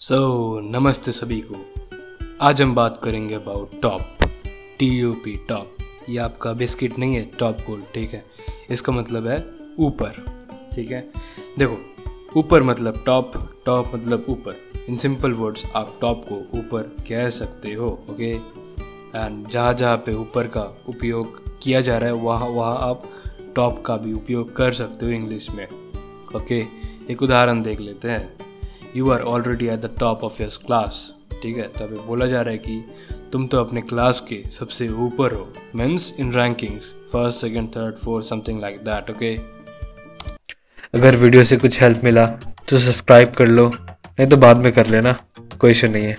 सो so, नमस्ते सभी को। आज हम बात करेंगे about top T U P top ये आपका बिस्किट नहीं है टॉप गोल्ड ठीक है? इसका मतलब है ऊपर ठीक है? देखो ऊपर मतलब टॉप टॉप मतलब ऊपर। इन सिंपल वर्ड्स आप टॉप को ऊपर कह सकते हो ओके एंड जहाँ जहाँ पे ऊपर का उपयोग किया जा रहा है वहाँ वहाँ आप टॉप का भी उपयोग कर सकते हो इंग्लिश में ओके एक उदाहरण देख लेते हैं। You are already at the top of your class ठीक है? तो अभी बोला जा रहा है कि तुम तो अपने क्लास के सबसे ऊपर हो। Means in rankings first second third fourth something like that okay अगर वीडियो से कुछ हेल्प मिला तो सब्सक्राइब कर लो, नहीं तो बाद में कर लेना, कोई इशू नहीं है।